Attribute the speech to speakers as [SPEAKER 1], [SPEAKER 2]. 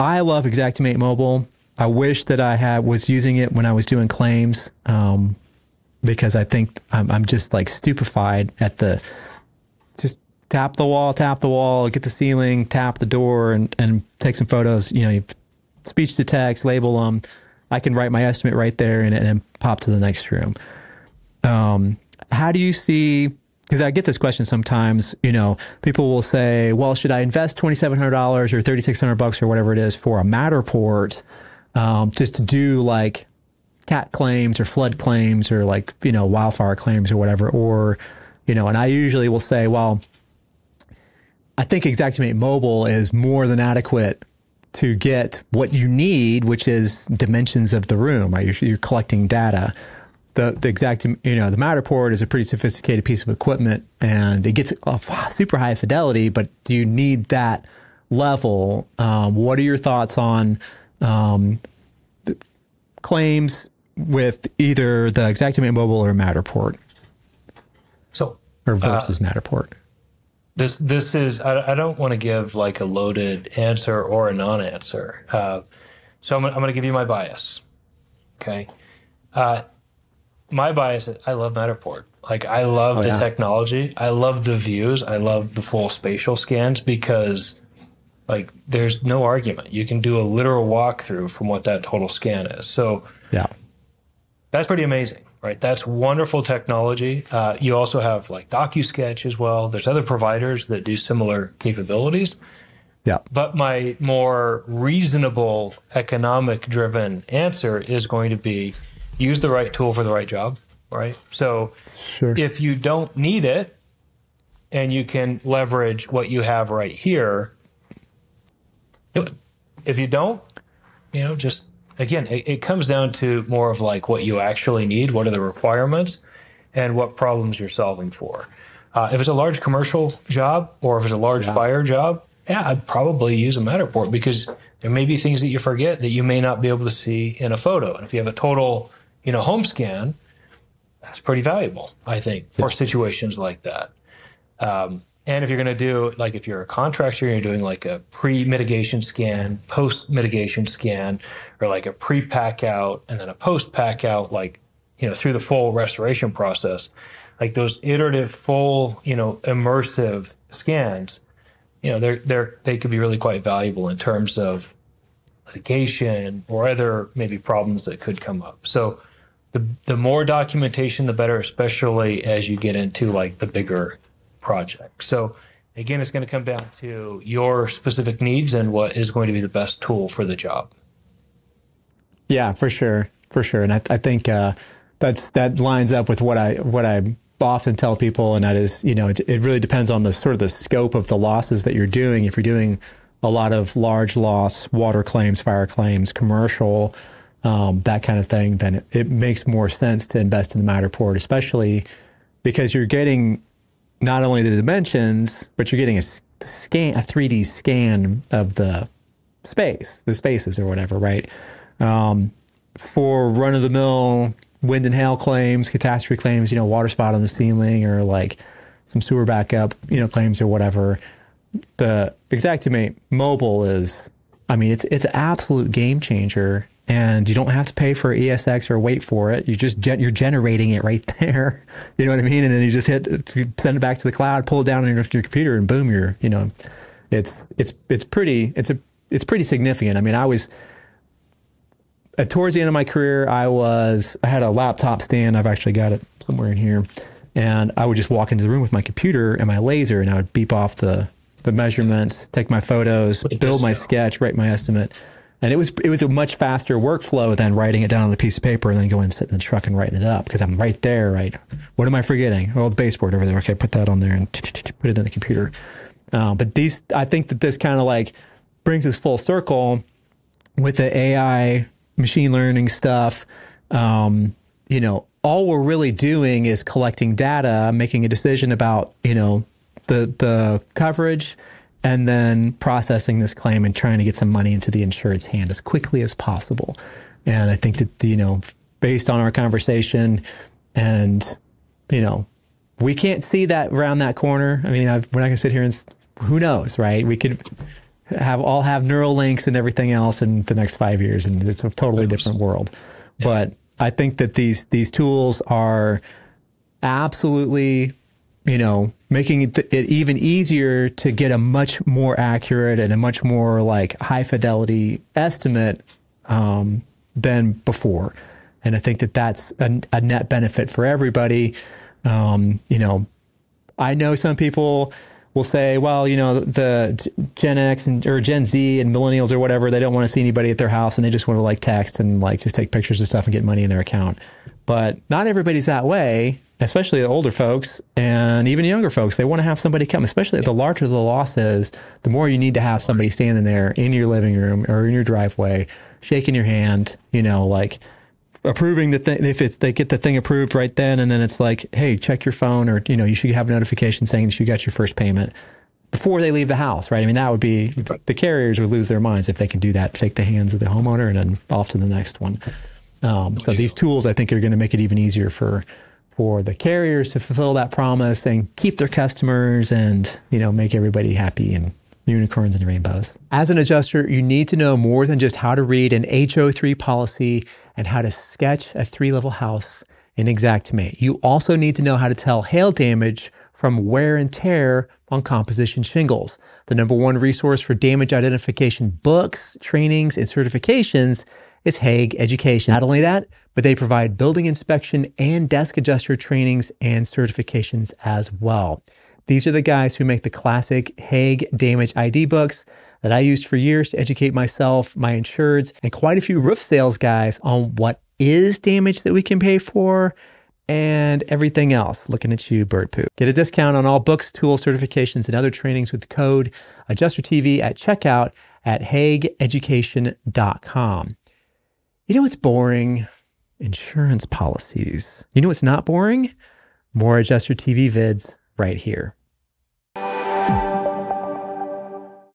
[SPEAKER 1] I love Xactimate Mobile. I wish that I had was using it when I was doing claims, um, because I think I'm, I'm just like stupefied at the just tap the wall, tap the wall, get the ceiling, tap the door, and and take some photos. You know, speech to text, label them. I can write my estimate right there and, and pop to the next room. Um, how do you see? Because I get this question sometimes. You know, people will say, "Well, should I invest twenty seven hundred dollars or thirty six hundred bucks or whatever it is for a Matterport um, just to do like cat claims or flood claims or like you know wildfire claims or whatever?" Or you know, and I usually will say, "Well." I think Xactimate Mobile is more than adequate to get what you need, which is dimensions of the room. Right? You're, you're collecting data. The, the exact, you know, the Matterport is a pretty sophisticated piece of equipment and it gets super high fidelity, but do you need that level? Um, what are your thoughts on um, claims with either the Xactimate Mobile or Matterport?
[SPEAKER 2] So,
[SPEAKER 1] or versus uh, Matterport?
[SPEAKER 2] this this is I, I don't want to give like a loaded answer or a non-answer. Uh, so I'm, I'm going to give you my bias. Okay, uh, my bias. Is I love Matterport. Like I love oh, the yeah. technology. I love the views. I love the full spatial scans because like there's no argument. You can do a literal walkthrough from what that total scan is. So
[SPEAKER 1] yeah,
[SPEAKER 2] that's pretty amazing right? That's wonderful technology. Uh, you also have like DocuSketch as well. There's other providers that do similar capabilities.
[SPEAKER 1] Yeah.
[SPEAKER 2] But my more reasonable, economic driven answer is going to be use the right tool for the right job, right? So
[SPEAKER 1] sure.
[SPEAKER 2] if you don't need it and you can leverage what you have right here, if you don't, you know, just again, it, it comes down to more of like what you actually need, what are the requirements, and what problems you're solving for. Uh, if it's a large commercial job or if it's a large yeah. fire job, yeah, I'd probably use a Matterport because there may be things that you forget that you may not be able to see in a photo. And if you have a total, you know, home scan, that's pretty valuable, I think, for situations like that. Um, and if you're going to do, like, if you're a contractor, you're doing like a pre mitigation scan, post mitigation scan, or like a pre pack out and then a post pack out, like, you know, through the full restoration process, like those iterative, full, you know, immersive scans, you know, they're, they're, they could be really quite valuable in terms of litigation or other maybe problems that could come up. So, the, the more documentation, the better, especially as you get into like the bigger project. So again, it's going to come down to your specific needs and what is going to be the best tool for the job.
[SPEAKER 1] Yeah, for sure, for sure, and I, I think uh, that's that lines up with what I what I often tell people, and that is, you know, it, it really depends on the sort of the scope of the losses that you're doing. If you're doing a lot of large loss, water claims, fire claims, commercial, um, that kind of thing, then it, it, makes more sense to invest in the Matterport, especially because you're getting not only the dimensions, but you're getting a scan, a 3D scan of the space, the spaces or whatever, right? Um, for run of the mill wind and hail claims, catastrophe claims, you know, water spot on the ceiling or like some sewer backup, you know, claims or whatever. The Xactimate mobile is, I mean, it's it's an absolute game changer and you don't have to pay for ESX or wait for it. You just gen- you're generating it right there. You know what I mean? And then you just hit send it back to the cloud, pull it down on your, your computer, and boom, you're you know, it's it's it's pretty it's a it's pretty significant. I mean, I was uh, towards the end of my career, I was I had a laptop stand. I've actually got it somewhere in here, and I would just walk into the room with my computer and my laser, and I would beep off the the measurements, take my photos, build my sketch, write my estimate and it was it was a much faster workflow than writing it down on a piece of paper and then going and sitting in the truck and writing it up because I'm right there, right? What am I forgetting? Oh, the baseboard over there. Okay, put that on there and put it in the computer. Uh, but these, I think that this kind of like brings us full circle with the AI machine learning stuff. Um, you know, all we're really doing is collecting data, making a decision about you know the the coverage and then processing this claim and trying to get some money into the insured's hand as quickly as possible. And I think that, you know, based on our conversation and, you know, we can't see that around that corner. I mean, I've, we're not going to sit here and who knows, right? We could have all have neural links and everything else in the next five years, and it's a totally different world. Yeah. But I think that these these tools are absolutely, you know, making it, it even easier to get a much more accurate and a much more like high fidelity estimate um, than before. And I think that that's a, a net benefit for everybody. Um, you know, I know some people will say, well, you know, the Gen X and or Gen Z and millennials or whatever, they don't want to see anybody at their house and they just want to like text and like just take pictures of stuff and get money in their account. But not everybody's that way, especially the older folks and even younger folks. They want to have somebody come, especially the larger the loss is, the more you need to have somebody standing there in your living room or in your driveway, shaking your hand, you know, like approving the thing if it's they get the thing approved right then and then it's like hey check your phone or you know you should have a notification saying that you got your first payment before they leave the house right? I mean that would be the carriers would lose their minds if they can do that shake the hands of the homeowner and then off to the next one. Um, so these tools i think are going to make it even easier for for the carriers to fulfill that promise and keep their customers and you know make everybody happy and unicorns and rainbows. As an adjuster, you need to know more than just how to read an HO3 policy and how to sketch a three level house in Xactimate. You also need to know how to tell hail damage from wear and tear on composition shingles. The number one resource for damage identification books, trainings, and certifications is Haag Education. Not only that, but they provide building inspection and desk adjuster trainings and certifications as well. These are the guys who make the classic Haag Damage ID books that I used for years to educate myself, my insureds, and quite a few roof sales guys on what is damage that we can pay for and everything else. Looking at you, Bird Poop. Get a discount on all books, tools, certifications, and other trainings with the code AdjusterTV at checkout at haageducation.com. You know what's boring? Insurance policies. You know what's not boring? More Adjuster TV vids right here.